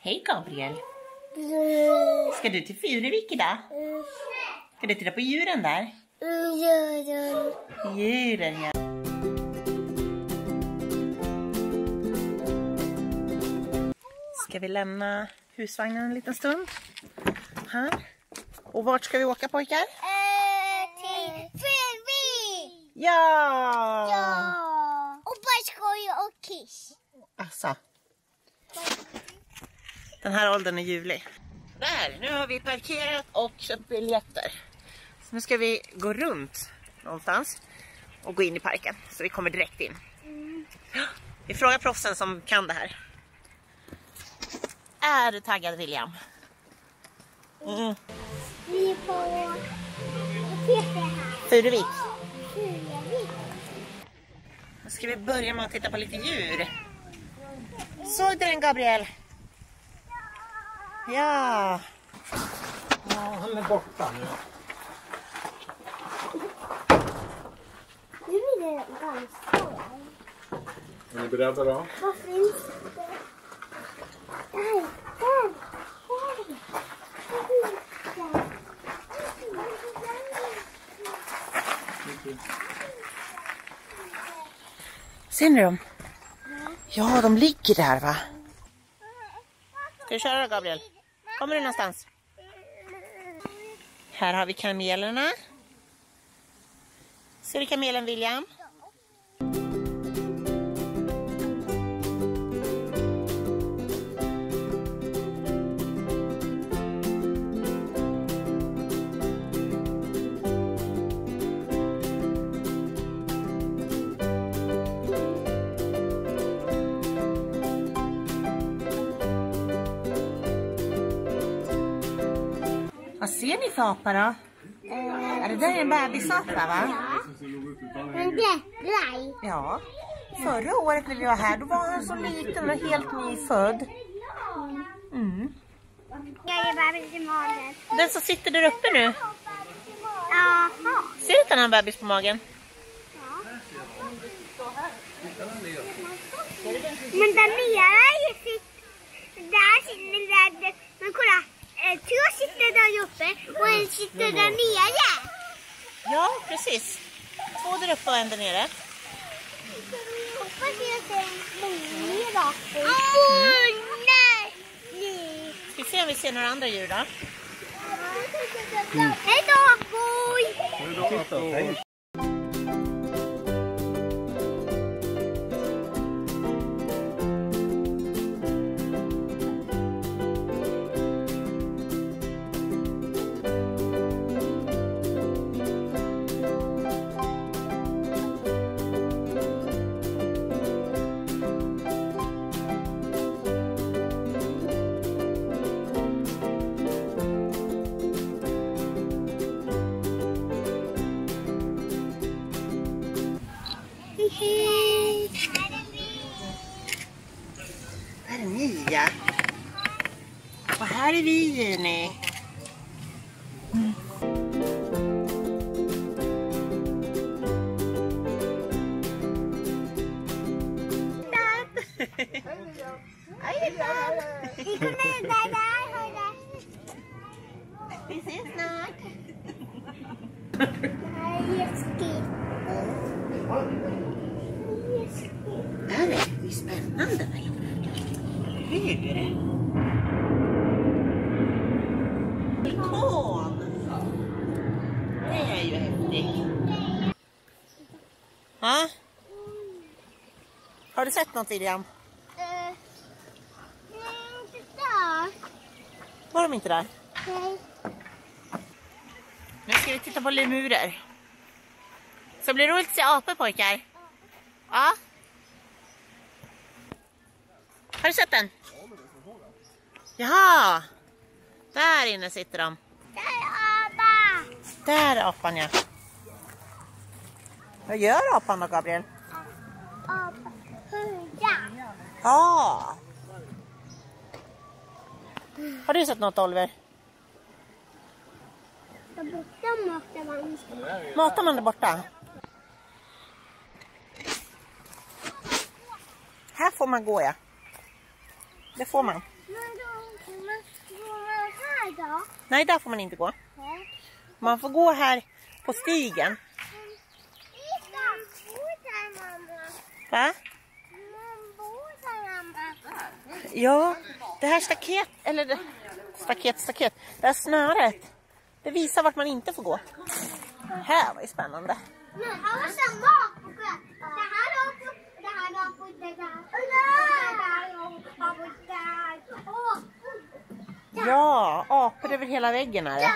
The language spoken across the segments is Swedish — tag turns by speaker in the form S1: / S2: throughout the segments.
S1: Hej Gabriel. Ska du till Furuvik idag? Ska du titta på djuren där? Djuren ja. Ska vi lämna husvagnen en liten stund? Här. Och vart ska vi åka pojkar?
S2: Till Fredrik!
S1: Ja!
S2: Ja! Och Bajskorg och Kiss.
S1: Alltså. Den här åldern är ljuvlig. Där, nu har vi parkerat och köpt biljetter. Så nu ska vi gå runt någonstans och gå in i parken. Så vi kommer direkt in. Vi frågar proffsen som kan det här. Är du taggad William? Mm.
S2: Vi är på...
S1: Furuvik. Nu ska vi börja med att titta på lite djur. Såg du den Gabriel? Ja.
S3: Ja, han är borta nu.
S2: Nu blir det ganska
S3: Är ni beredda då?
S2: Vad finns det? Där, där, där.
S1: Ser ni dem? Ja, de ligger där va? Ska vi köra då Gabriel? Kommer du någonstans? Här har vi kamelerna. Ser du kamelen William? Ser ni för apa då? Är det där en bebisapa va?
S2: Men det, nej.
S1: Ja. Förra året när vi var här då var han så liten och helt nyfödd. Mm.
S2: Jag är bebis i magen.
S1: Den som sitter där uppe nu,
S2: Jaha.
S1: ser du att han har en bebis på magen?
S2: Men där nere är ju sitt... Där sitter där, där. Men kolla. eh, Två sitter där uppe och en sitter där nere.
S1: Ja, precis. Två där uppe och en där nere.
S2: Hoppas jag ser en då. Nej! Nej.
S1: Ska vi se om vi ser några andra djur då?
S2: Hej då, Boy! Hej.
S1: Och här är vi Jenny. Hej då!
S2: Vi kommer där, där, hörde.
S1: Vi ses snart.
S2: Det här är läskigt. Läskigt.
S1: Det här är ju spännande. Hur? Vulkan! Det är ju häftigt. Ja? Har du sett något William?
S2: Eh, Nej, inte där.
S1: Var de inte där?
S2: Nej.
S1: Nu ska vi titta på lemurer. Så blir det roligt att se apor pojkar? Ja? Har du sett den? Jaha! Där inne sitter de.
S2: Där är apa.
S1: Där är apan ja. Vad gör apan då Gabriel?
S2: Apa. Hurra.
S1: Ja! Har du sett något Oliver?
S2: Där borta matar man.
S1: Matar man där borta? Här får man gå ja. Det får man.
S2: Men då Där då?
S1: Nej, där får man inte gå. Man får gå här på stigen.
S2: Titta! Bor där mamma.
S1: Va? Ja, det här staket, eller det, staket, staket, det här snöret, det visar vart man inte får gå. Det här var ju spännande. Ja, apor över hela väggen är det.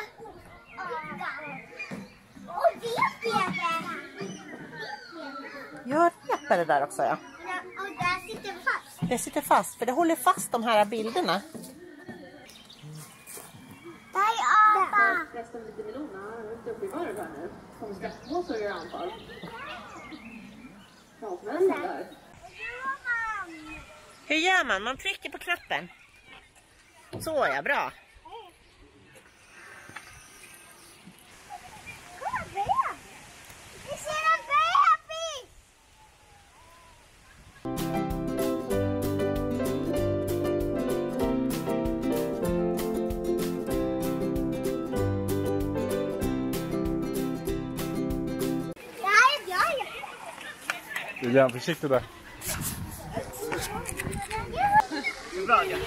S1: Är det där också ja.
S2: Och där sitter fast.
S1: Det sitter fast, för det håller fast de här bilderna.
S2: Där är apa.
S1: Hur gör man? Man trycker på knappen. Så ja, bra.
S3: Lilian, försiktig där.
S2: Jag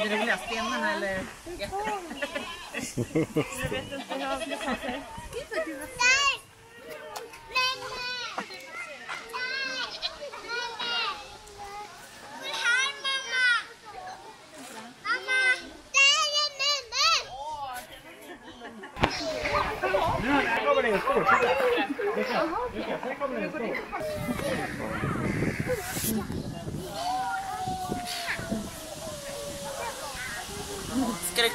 S1: Är det roliga stenarna eller?
S2: Nej! Nej! Kolla här, mamma! Mamma! Där är munnen!
S3: Här kommer det en stor. Titta. Lucia, Lucia, här kommer det en stor.
S1: Ska du...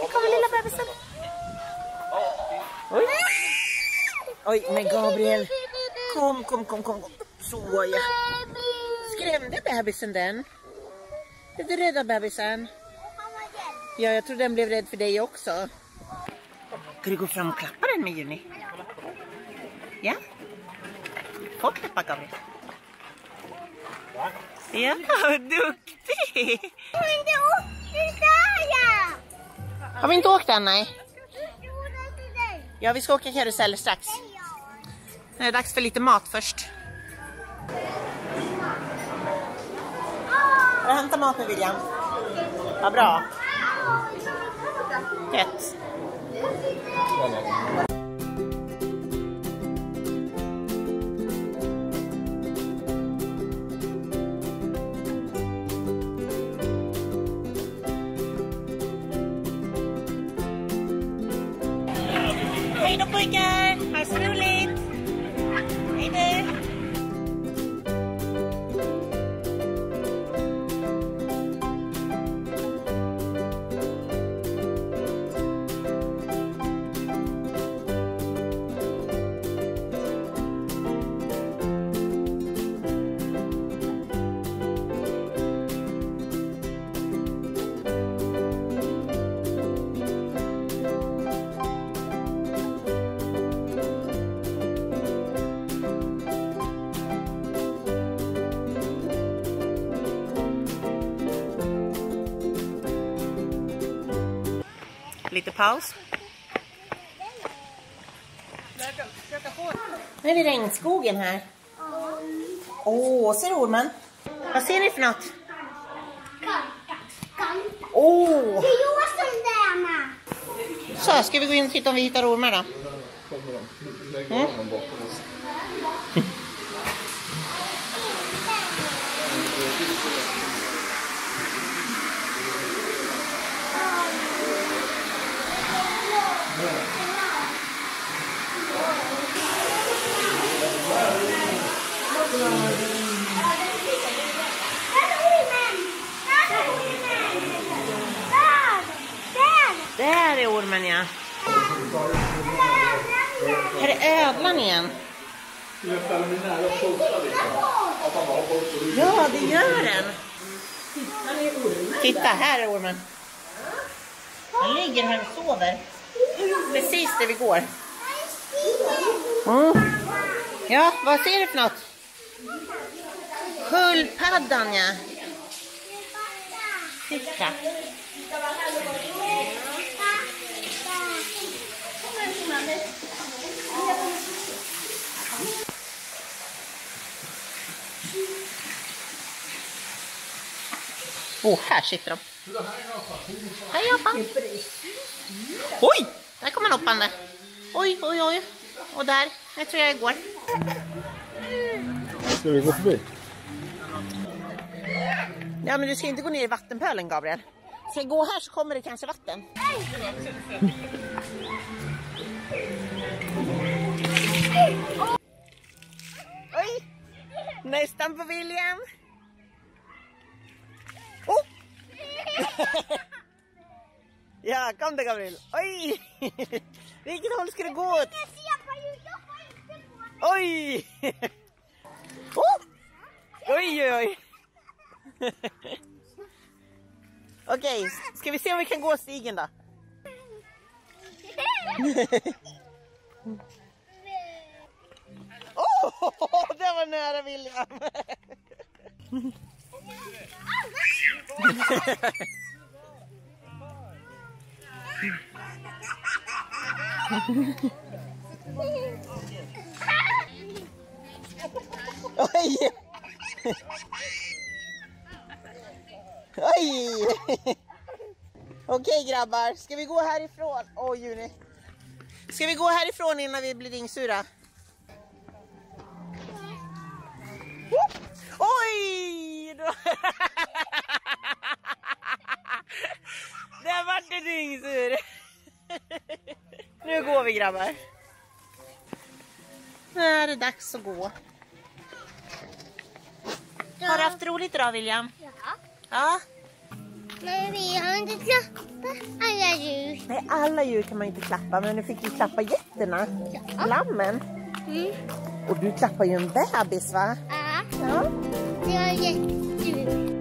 S2: Här
S1: kommer lilla bebisen. Oj. Oj, men Gabriel. Kom, kom, kom, kom. Så ja. Skrämde bebisen den? Är du rädda bebisen? Ja, jag tror den blev rädd för dig också. Ska du gå fram och klappa den med Juni? Ja? Få klappa Gabriel. Ja, duktig! Har vi inte åkt än? Nej. Ja, vi ska åka karusell strax. Nu är det dags för lite mat först. Har du hämta mat nu William? Vad bra. Gött. Hej då pojkar! Ha det så roligt! Hej då! Lite paus. Nu är det regnskogen här. Åh, ser du ormen? Vad ser ni för något? Åh!
S2: Lämnar.
S1: Så, ska vi gå in och titta om vi hittar ormar då? Mm. Där är ormen, ja. Här är ödlan igen. Ja, det gör den. Titta, här är ormen. Han ligger här och sover. Precis där vi går. Mm. Ja, vad ser du för något? Sköldpaddan, ja. Titta. Åh, oh, här sitter de. Hej Hoppan! Oj! Där kommer han hoppande. Oj, oj, oj. Och där, jag tror jag går.
S3: Ska vi gå förbi?
S1: Ja, men du ska inte gå ner i vattenpölen, Gabriel. Ska jag gå här så kommer det kanske vatten. Oj! Nästan på William. Ja, kom då Gabriel. Oj! Vilket håll ska du gå åt? Oj! Oh! Oj, oj, oj. Okej, ska vi se om vi kan gå stigen då? Åh, det var nära William! Oj! Oj! Okej grabbar, ska vi gå härifrån? Oj Juni. Ska vi gå härifrån innan vi blir ringsura? Oj! Där vart det ringsur. Nu går vi grabbar. Nu är det dags att gå. Har du haft roligt idag William?
S2: Ja.
S1: Ja.
S2: Men vi har inte klappat alla djur.
S1: Nej, alla djur kan man inte klappa, men nu fick vi klappa getterna.
S2: Ja.
S1: Lammen.
S2: Mm.
S1: Och du klappar ju en bebis va?
S2: Ja,
S1: Ja.
S2: det var jättekul.